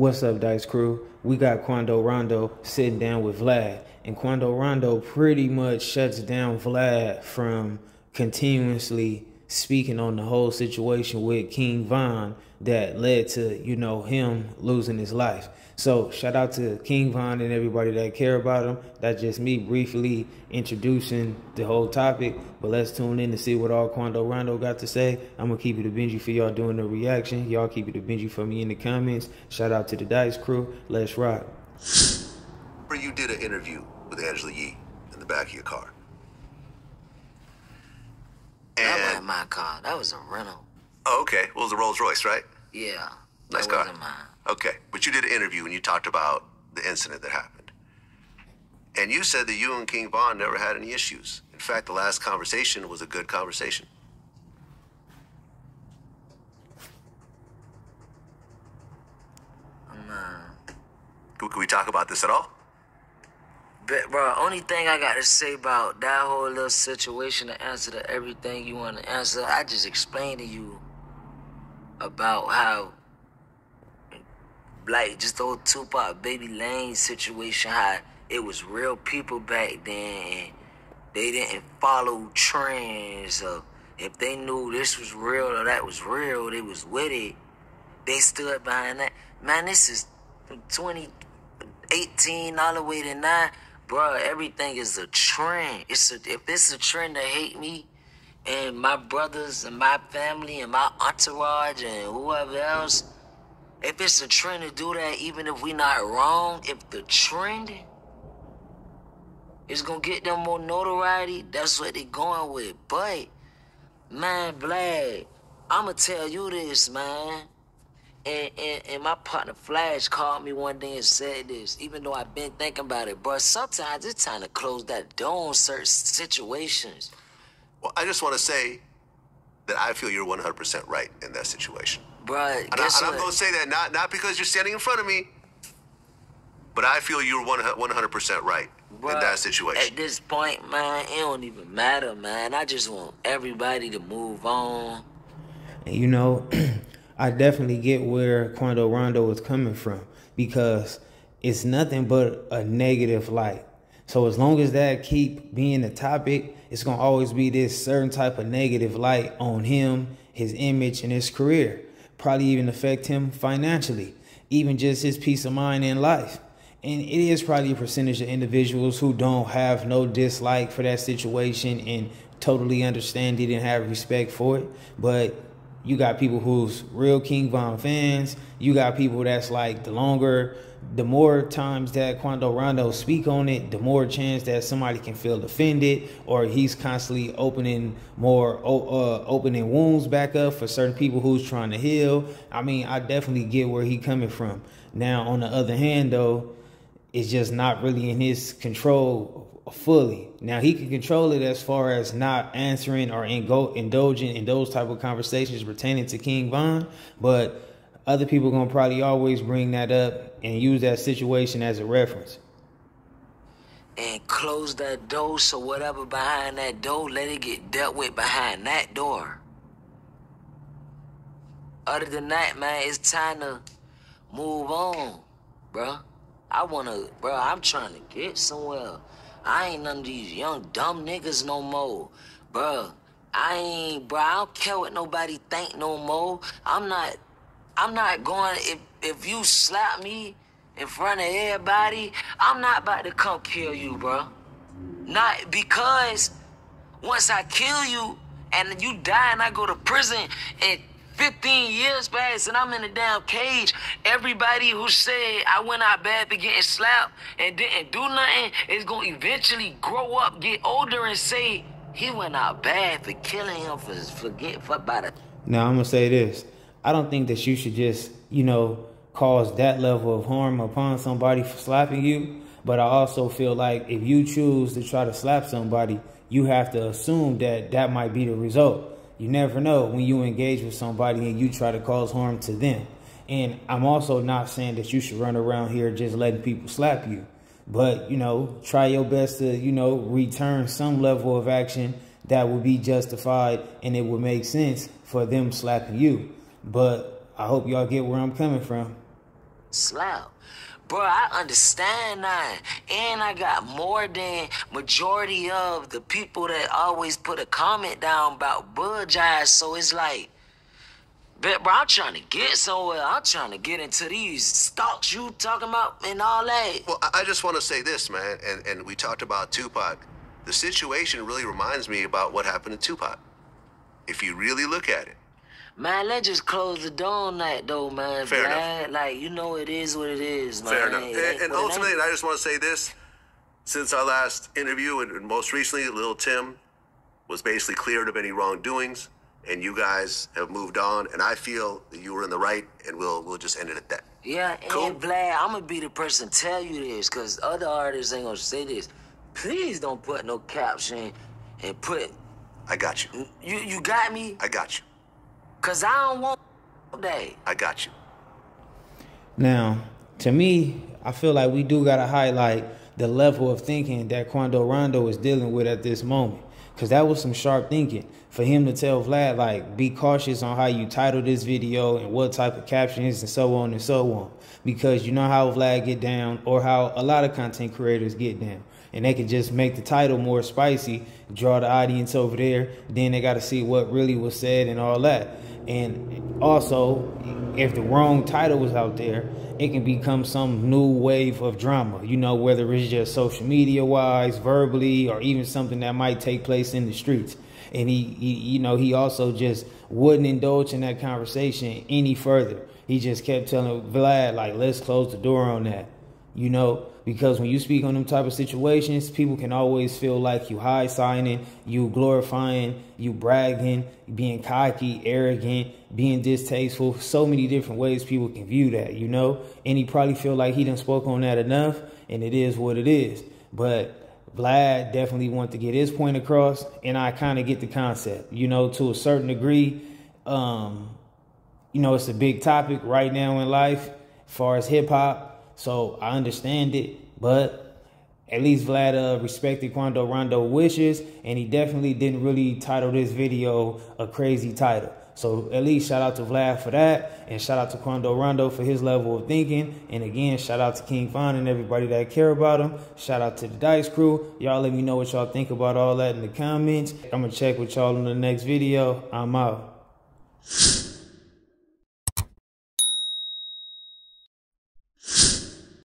What's up, Dice Crew? We got Quando Rondo sitting down with Vlad, and Quando Rondo pretty much shuts down Vlad from continuously speaking on the whole situation with King Von that led to, you know, him losing his life. So shout out to King Von and everybody that care about him. That's just me briefly introducing the whole topic. But let's tune in to see what all Quando Rondo got to say. I'm gonna keep it a Benji for y'all doing the reaction. Y'all keep it a Benji for me in the comments. Shout out to the Dice crew. Let's rock. You did an interview with Angela Yee in the back of your car. That wasn't my car. That was a rental. Oh, okay. Well, it was a Rolls Royce, right? Yeah. Nice car. Okay. But you did an interview and you talked about the incident that happened. And you said that you and King Von never had any issues. In fact, the last conversation was a good conversation. Can, uh, can we talk about this at all? But bro, only thing I got to say about that whole little situation, to answer to everything you want to answer, I just explained to you about how, like, just the old Tupac Baby Lane situation, how it was real people back then, and they didn't follow trends of if they knew this was real or that was real, they was with it. They stood behind that. Man, this is 2018 all the way to now. Bro, everything is a trend. It's a, if it's a trend to hate me and my brothers and my family and my entourage and whoever else, if it's a trend to do that, even if we not wrong, if the trend is gonna get them more notoriety, that's what they going with. But man, Vlad, I'ma tell you this, man. And, and, and my partner Flash called me one day and said this, even though I've been thinking about it, bro. Sometimes it's time to close that door on certain situations. Well, I just want to say that I feel you're 100% right in that situation. Bro, And, I, guess and I'm going to say that not, not because you're standing in front of me, but I feel you're 100% right in that situation. At this point, man, it don't even matter, man. I just want everybody to move on. And you know, I definitely get where Quando Rondo is coming from because it's nothing but a negative light. So as long as that keep being the topic, it's gonna always be this certain type of negative light on him, his image, and his career. Probably even affect him financially, even just his peace of mind in life. And it is probably a percentage of individuals who don't have no dislike for that situation and totally understand it and have respect for it. But you got people who's real King Von fans. You got people that's like the longer, the more times that Quando Rondo speak on it, the more chance that somebody can feel offended, or he's constantly opening more, uh, opening wounds back up for certain people who's trying to heal. I mean, I definitely get where he coming from. Now, on the other hand, though, it's just not really in his control fully. Now he can control it as far as not answering or indulging in those type of conversations pertaining to King Von, but other people are gonna probably always bring that up and use that situation as a reference. and close that door so whatever behind that door, let it get dealt with behind that door. Other than that, man, it's time to move on, bruh. I wanna, bruh, I'm trying to get somewhere. I ain't none of these young dumb niggas no more, bruh. I ain't, bruh, I don't care what nobody think no more. I'm not, I'm not going, if, if you slap me in front of everybody, I'm not about to come kill you, bruh. Not because once I kill you and you die and I go to prison and 15 years pass and I'm in a damn cage, everybody who said I went out bad for getting slapped and didn't do nothing is going to eventually grow up, get older and say he went out bad for killing him for, for, for about a Now I'm gonna say this. I don't think that you should just, you know, cause that level of harm upon somebody for slapping you. But I also feel like if you choose to try to slap somebody, you have to assume that that might be the result. You never know when you engage with somebody and you try to cause harm to them. And I'm also not saying that you should run around here just letting people slap you. But, you know, try your best to, you know, return some level of action that would be justified and it would make sense for them slapping you. But I hope y'all get where I'm coming from. slap. Bro, I understand that. And I got more than majority of the people that always put a comment down about Budge. So it's like, but bro, I'm trying to get somewhere. I'm trying to get into these stocks you talking about and all that. Well, I just want to say this, man, and, and we talked about Tupac. The situation really reminds me about what happened to Tupac. If you really look at it. Man, let's just close the door on that though, man. Fair man. enough. Like, you know it is what it is, man. Fair enough. And, and ultimately, and I just want to say this. Since our last interview, and most recently, Little Tim was basically cleared of any wrongdoings, and you guys have moved on, and I feel that you were in the right, and we'll we'll just end it at that. Yeah, cool. and Vlad, I'm gonna be the person to tell you this, cause other artists ain't gonna say this. Please don't put no caption and put. I got you. You you got me. I got you. Cause I don't want that. I got you. Now, to me, I feel like we do gotta highlight the level of thinking that Quando Rondo is dealing with at this moment. Cause that was some sharp thinking for him to tell Vlad like be cautious on how you title this video and what type of captions and so on and so on. Because you know how Vlad get down or how a lot of content creators get down. And they can just make the title more spicy, draw the audience over there, then they gotta see what really was said and all that. And also, if the wrong title was out there, it can become some new wave of drama, you know, whether it's just social media wise, verbally, or even something that might take place in the streets. And he, he, you know, he also just wouldn't indulge in that conversation any further. He just kept telling Vlad, like, let's close the door on that, you know because when you speak on them type of situations, people can always feel like you high signing, you glorifying, you bragging, being cocky, arrogant, being distasteful. So many different ways people can view that, you know. And he probably feel like he didn't spoke on that enough, and it is what it is. But Vlad definitely want to get his point across, and I kind of get the concept, you know, to a certain degree. Um, you know, it's a big topic right now in life, as far as hip hop so I understand it, but at least Vlad uh, respected Quando Rondo wishes, and he definitely didn't really title this video a crazy title. So at least shout out to Vlad for that, and shout out to Quando Rondo for his level of thinking. And again, shout out to King Von and everybody that care about him. Shout out to the Dice Crew. Y'all let me know what y'all think about all that in the comments. I'm gonna check with y'all in the next video. I'm out.